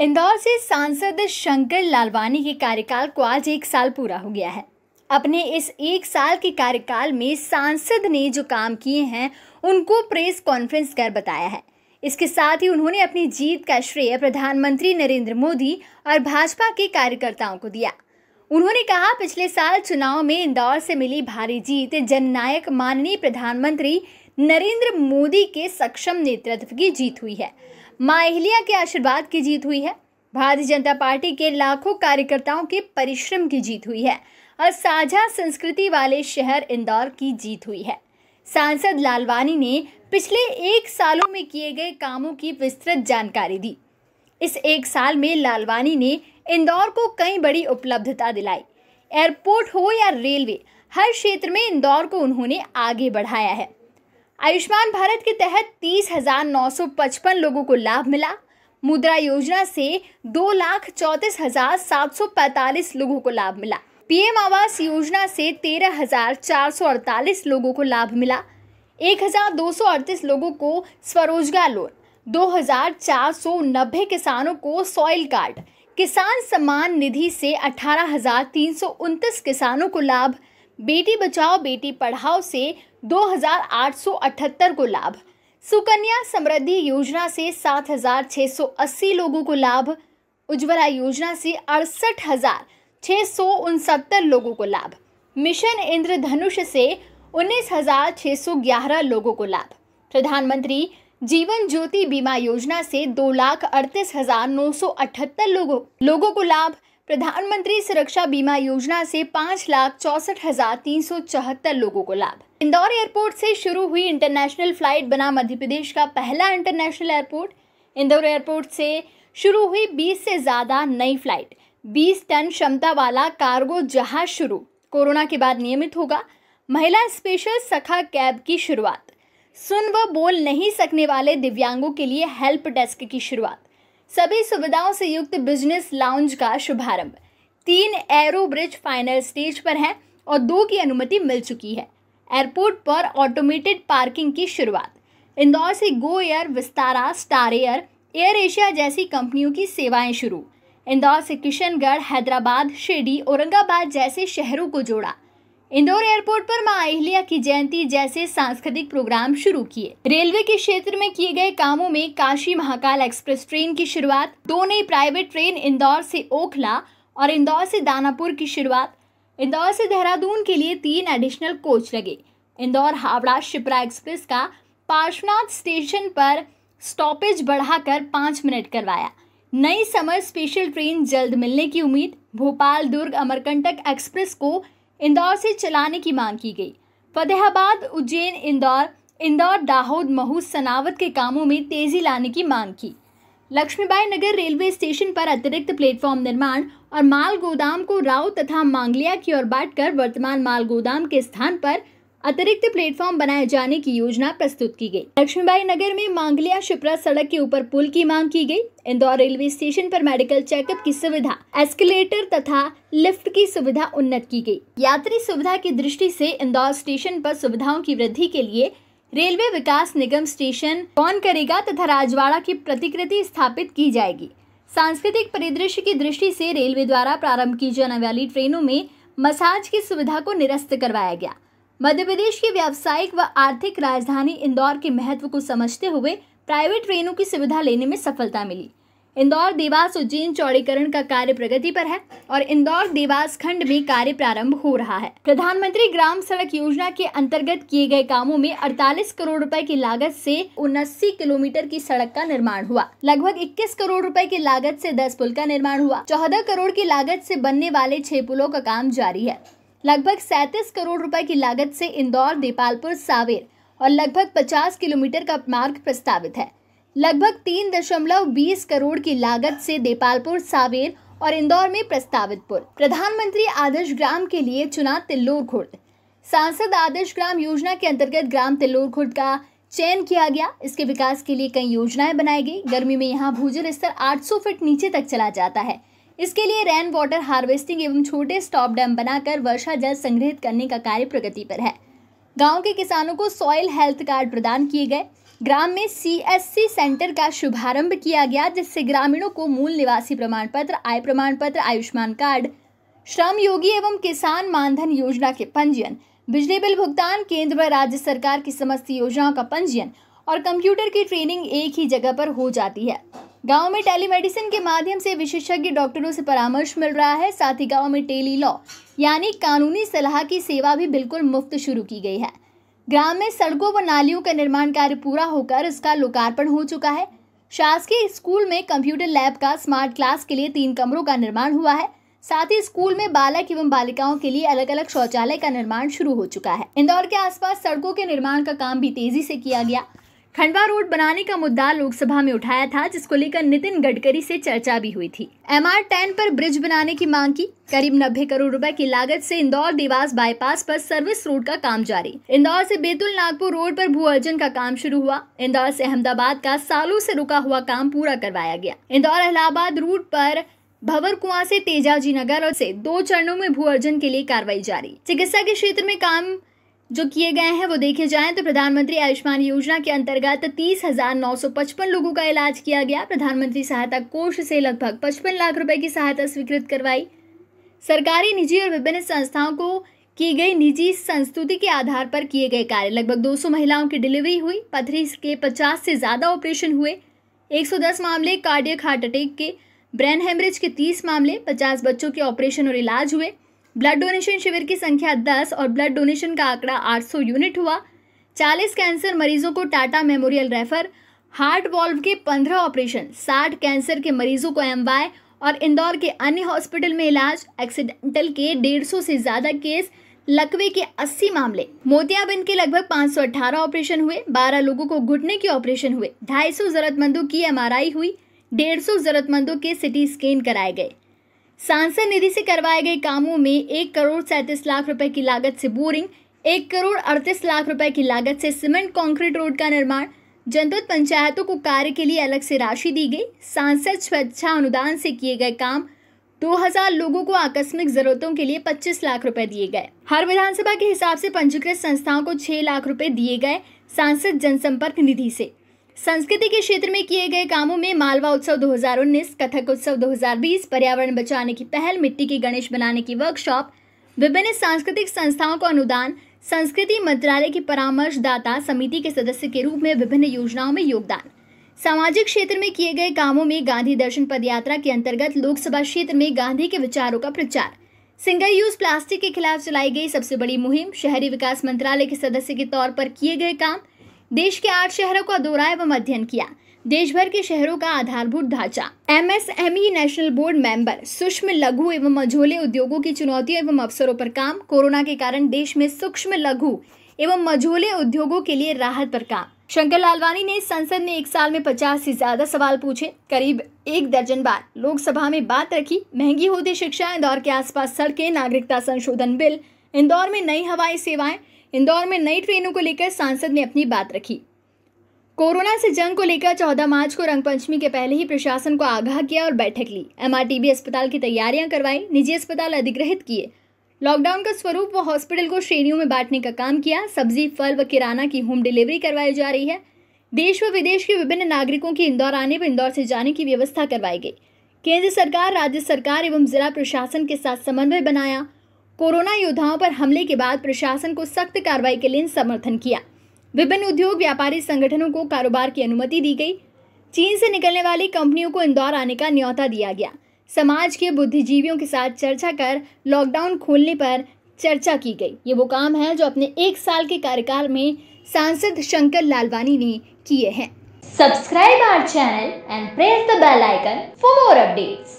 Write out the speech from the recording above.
इंदौर से सांसद शंकर लालवानी के कार्यकाल को आज एक साल पूरा हो गया है। अपने इस एक साल के कार्यकाल में सांसद ने जो काम किए हैं, उनको प्रेस कॉन्फ्रेंस कर बताया है। इसके साथ ही उन्होंने अपनी जीत का श्रेय प्रधानमंत्री नरेंद्र मोदी और भाजपा के कार्यकर्ताओं को दिया। उन्होंने कहा, पिछले साल चुनाव में इंदौर से मिली भारी जीत जननायक माननीय प्रधानमंत्री नरेंद्र मोदी के सक्षम नेतृत्व की जीत हुई है। माँ अहिल्या के आशीर्वाद की जीत हुई है। भारतीय जनता पार्टी के लाखों कार्यकर्ताओं के परिश्रम की जीत हुई है और साझा संस्कृति वाले शहर इंदौर की जीत हुई है। सांसद लालवानी ने पिछले एक सालों में किए गए कामों की विस्तृत जानकारी दी। इस एक साल में लालवानी ने इंदौर को कई बड़ी उपलब्धता दिलाई। एयरपोर्ट हो या रेलवे, हर क्षेत्र में इंदौर को उन्होंने आगे बढ़ाया है। आयुष्मान भारत के तहत तीस हज़ार नौ सौ पचपन लोगों को लाभ मिला। मुद्रा योजना से दो लाख चौंतीस हज़ार सात सौ पैतालीस लोगों को लाभ मिला। पीएम आवास योजना से तेरह हज़ार चार सौ अड़तालीस लोगों को लाभ मिला। एक हज़ार दो सौ अड़तीस लोगों को स्वरोजगार लोन। दो हज़ार चार सौ नब्बे किसानों को सॉइल कार्ड। किसान सम्मान निधि से अठारह हज़ार तीन सौ उनतीस किसानों को लाभ। बेटी बचाओ बेटी पढ़ाओ से 2,878 को लाभ। सुकन्या समृद्धि योजना से 7,680 लोगों को लाभ। उज्ज्वला योजना से अड़सठ हज़ार सौ लोगों को लाभ। मिशन इंद्रधनुष से उन्नीस हज़ार छः सौ ग्यारह लोगों को लाभ। प्रधानमंत्री जीवन ज्योति बीमा योजना से दो लाख अड़तीस हज़ार नौ सौ अठहत्तर लोगों लोगों को लाभ। प्रधानमंत्री सुरक्षा बीमा योजना से पाँच लाख चौसठ हज़ार तीन सौ चौहत्तर लोगों को लाभ। इंदौर एयरपोर्ट से शुरू हुई इंटरनेशनल फ़्लाइट बना मध्य प्रदेश का पहला इंटरनेशनल एयरपोर्ट। इंदौर एयरपोर्ट से शुरू हुई 20 से ज़्यादा नई फ़्लाइट। 20 टन क्षमता वाला कार्गो जहाज़ शुरू। कोरोना के बाद नियमित होगा। महिला स्पेशल सखा कैब की शुरुआत। सुन व बोल नहीं सकने वाले दिव्यांगों के लिए हेल्प डेस्क की शुरुआत। सभी सुविधाओं से युक्त बिज़नेस लाउंज का शुभारंभ। तीन एरो ब्रिज फाइनल स्टेज पर है और दो की अनुमति मिल चुकी है। एयरपोर्ट पर ऑटोमेटेड पार्किंग की शुरुआत। इंदौर से Go Air Vistara Star Air Air Asia जैसी कंपनियों की सेवाएँ शुरू। इंदौर से किशनगढ़, हैदराबाद, शिरडी, औरंगाबाद जैसे शहरों को जोड़ा। इंदौर एयरपोर्ट पर माँ अहिल्या की जयंती जैसे सांस्कृतिक प्रोग्राम शुरू किए। रेलवे के क्षेत्र में किए गए कामों में काशी महाकाल एक्सप्रेस ट्रेन की शुरुआत, दो नई प्राइवेट ट्रेन इंदौर से ओखला और इंदौर से दानापुर की शुरुआत। इंदौर से देहरादून के लिए तीन एडिशनल कोच लगे। इंदौर हावड़ा शिप्रा एक्सप्रेस का पार्श्वनाथ स्टेशन पर स्टॉपेज बढ़ाकर पाँच मिनट करवाया। नई समर स्पेशल ट्रेन जल्द मिलने की उम्मीद। भोपाल दुर्ग अमरकंटक एक्सप्रेस को इंदौर से चलाने की मांग की गई। फतेहाबाद, उज्जैन, इंदौर इंदौर, दाहोद, महू, सनावत के कामों में तेज़ी लाने की मांग की। लक्ष्मीबाई नगर रेलवे स्टेशन पर अतिरिक्त प्लेटफॉर्म निर्माण और माल गोदाम को राव तथा मांगलिया की ओर बांटकर वर्तमान माल गोदाम के स्थान पर अतिरिक्त प्लेटफॉर्म बनाए जाने की योजना प्रस्तुत की गई। लक्ष्मीबाई नगर में मांगलिया शिप्रा सड़क के ऊपर पुल की मांग की गई। इंदौर रेलवे स्टेशन पर मेडिकल चेकअप की सुविधा, एस्केलेटर तथा लिफ्ट की सुविधा उन्नत की गई। यात्री सुविधा की दृष्टि से इंदौर स्टेशन पर सुविधाओं की वृद्धि के लिए रेलवे विकास निगम स्टेशन कौन करेगा तथा राजवाड़ा की प्रतिकृति स्थापित की जाएगी। सांस्कृतिक परिदृश्य की दृष्टि से रेलवे द्वारा प्रारंभ की जाने वाली ट्रेनों में मसाज की सुविधा को निरस्त करवाया गया। मध्य प्रदेश की व्यावसायिक व आर्थिक राजधानी इंदौर के महत्व को समझते हुए प्राइवेट ट्रेनों की सुविधा लेने में सफलता मिली। इंदौर देवास उज्जैन चौड़ीकरण का कार्य प्रगति पर है और इंदौर देवास खंड में कार्य प्रारंभ हो रहा है। प्रधानमंत्री ग्राम सड़क योजना के अंतर्गत किए गए कामों में 48 करोड़ रुपए की लागत से उन्नासी किलोमीटर की सड़क का निर्माण हुआ। लगभग 21 करोड़ रुपए की लागत से 10 पुल का निर्माण हुआ। 14 करोड़ की लागत से बनने वाले छह पुलों का काम जारी है। लगभग सैंतीस करोड़ रुपए की लागत से इंदौर, देपालपुर, सावेर और लगभग 50 किलोमीटर का मार्ग प्रस्तावित है। लगभग तीन दशमलव बीस करोड़ की लागत से देपालपुर, सावेर और इंदौर में प्रस्तावित पुल। प्रधानमंत्री आदर्श ग्राम के लिए चुना तिल्लोर खुर्द। सांसद आदर्श ग्राम योजना के अंतर्गत ग्राम तिल्लोर खुर्द का चयन किया गया। इसके विकास के लिए कई योजनाएँ बनाई गई। गर्मी में यहाँ भूजल स्तर 800 फीट नीचे तक चला जाता है। इसके लिए रेन वाटर हार्वेस्टिंग एवं छोटे स्टॉप डैम बनाकर वर्षा जल संग्रहित करने का कार्य प्रगति पर है। गाँव के किसानों को सॉइल हेल्थ कार्ड प्रदान किए गए। ग्राम में सीएससी सेंटर का शुभारंभ किया गया, जिससे ग्रामीणों को मूल निवासी प्रमाण पत्र आय प्रमाण पत्र आयुष्मान कार्ड, श्रम योगी एवं किसान मानधन योजना के पंजीयन, बिजली बिल भुगतान केंद्र व राज्य सरकार की समस्त योजनाओं का पंजीयन और कंप्यूटर की ट्रेनिंग एक ही जगह पर हो जाती है। गाँव में टेलीमेडिसिन के माध्यम से विशेषज्ञ डॉक्टरों से परामर्श मिल रहा है, साथ ही गाँव में टेली लॉ, यानी कानूनी सलाह की सेवा भी बिल्कुल मुफ़्त शुरू की गई है। ग्राम में सड़कों व नालियों का निर्माण कार्य पूरा होकर इसका लोकार्पण हो चुका है। शासकीय स्कूल में कंप्यूटर लैब का स्मार्ट क्लास के लिए तीन कमरों का निर्माण हुआ है। साथ ही स्कूल में बालक एवं बालिकाओं के लिए अलग अलग शौचालय का निर्माण शुरू हो चुका है। इंदौर के आसपास सड़कों के निर्माण का काम भी तेज़ी से किया गया। खंडवा रोड बनाने का मुद्दा लोकसभा में उठाया था, जिसको लेकर नितिन गडकरी से चर्चा भी हुई थी। एम आर टेन पर ब्रिज बनाने की मांग की। करीब नब्बे करोड़ रुपए की लागत से इंदौर देवास बाईपास पर सर्विस रोड का काम जारी। इंदौर से बेतुल नागपुर रोड पर भू अर्जन का काम शुरू हुआ। इंदौर से अहमदाबाद का सालों से रुका हुआ काम पूरा करवाया गया। इंदौर इलाहाबाद रूट पर भवर कुआ से तेजाजी नगर और से दो चरणों में भू अर्जन के लिए कार्रवाई जारी। चिकित्सा के क्षेत्र में काम जो किए गए हैं, वो देखे जाएँ तो प्रधानमंत्री आयुष्मान योजना के अंतर्गत तीस हज़ार नौ सौ पचपन लोगों का इलाज किया गया। प्रधानमंत्री सहायता कोष से लगभग पचपन लाख रुपए की सहायता स्वीकृत करवाई। सरकारी, निजी और विभिन्न संस्थाओं को की गई निजी संस्तुति के आधार पर किए गए कार्य। लगभग 200 महिलाओं की डिलीवरी हुई, पथरी के 50 से ज़्यादा ऑपरेशन हुए। 110 मामले कार्डियक हार्ट अटैक के, ब्रेन हेमरेज के 30 मामले 50 बच्चों के ऑपरेशन और इलाज हुए। ब्लड डोनेशन शिविर की संख्या 10 और ब्लड डोनेशन का आंकड़ा 800 यूनिट हुआ। 40 कैंसर मरीजों को Tata Memorial refer heart valve के 15 ऑपरेशन 60 कैंसर के मरीजों को एमवाय और इंदौर के अन्य हॉस्पिटल में इलाज एक्सीडेंटल के 150 से ज़्यादा केस लकवे के 80 मामले। मोतियाबिंद के लगभग 518 ऑपरेशन हुए 12 लोगों को घुटने के ऑपरेशन हुए। 250 जरूरतमंदों की एमआरआई हुई 150 जरूरतमंदों के सिटी स्कैन कराए गए। सांसद निधि से करवाए गए कामों में एक करोड़ सैंतीस लाख रुपए की लागत से बोरिंग, एक करोड़ अड़तीस लाख रुपए की लागत से सीमेंट कंक्रीट रोड का निर्माण। जनपद पंचायतों को कार्य के लिए अलग से राशि दी गई। सांसद स्वेच्छा अनुदान से किए गए काम। 2000 लोगों को आकस्मिक जरूरतों के लिए 25 लाख रुपए दिए गए। हर विधानसभा के हिसाब से पंजीकृत संस्थाओं को 6 लाख रुपए दिए गए सांसद जनसंपर्क निधि से। संस्कृति के क्षेत्र में किए गए कामों में मालवा उत्सव 2019, कथक उत्सव 2020, पर्यावरण बचाने की पहल मिट्टी के गणेश बनाने की वर्कशॉप विभिन्न सांस्कृतिक संस्थाओं को अनुदान संस्कृति मंत्रालय की परामर्शदाता समिति के सदस्य के रूप में विभिन्न योजनाओं में योगदान। सामाजिक क्षेत्र में किए गए कामों में गांधी दर्शन पदयात्रा के अंतर्गत लोकसभा क्षेत्र में गांधी के विचारों का प्रचार। सिंगल यूज़ प्लास्टिक के खिलाफ चलाई गई सबसे बड़ी मुहिम शहरी विकास मंत्रालय के सदस्य के तौर पर किए गए काम देश के आठ शहरों का दौरा एवं अध्ययन किया। देश भर के शहरों का आधारभूत ढांचा। एमएसएमई नेशनल बोर्ड मेंबर, सूक्ष्म लघु एवं मझोले उद्योगों की चुनौतियों एवं अवसरों पर काम, कोरोना के कारण देश में सूक्ष्म लघु एवं मझोले उद्योगों के लिए राहत पर काम। शंकर लालवानी ने संसद में एक साल में पचास से ज़्यादा सवाल पूछे, करीब एक दर्जन बार। लोकसभा में बात रखी, महँगी होती शिक्षा इंदौर के आसपास सड़कें, नागरिकता संशोधन बिल, इंदौर में नई हवाई सेवाएँ इंदौर में नई ट्रेनों को लेकर सांसद ने अपनी बात रखी। कोरोना से जंग को लेकर 14 मार्च को रंगपंचमी के पहले ही प्रशासन को आगाह किया और बैठक ली। एमआरटीबी अस्पताल की तैयारियाँ करवाई, निजी अस्पताल अधिग्रहित किए। लॉकडाउन का स्वरूप व हॉस्पिटल को श्रेणियों में बांटने का काम किया। सब्ज़ी, फल व किराना की होम डिलीवरी करवाई जा रही है। देश व विदेश के विभिन्न नागरिकों की इंदौर आने व इंदौर से जाने की व्यवस्था करवाई गई। केंद्र सरकार, राज्य सरकार एवं जिला प्रशासन के साथ समन्वय बनाया। कोरोना योद्धाओं पर हमले के बाद प्रशासन को सख्त कार्रवाई के लिए समर्थन किया। विभिन्न उद्योग, व्यापारी संगठनों को कारोबार की अनुमति दी गई। चीन से निकलने वाली कंपनियों को इंदौर आने का न्यौता दिया गया। समाज के बुद्धिजीवियों के साथ चर्चा कर लॉकडाउन खोलने पर चर्चा की गई। ये वो काम है जो अपने एक साल के कार्यकाल में सांसद शंकर लालवानी ने किए हैं। Subscribe our channel and press the bell icon for more updates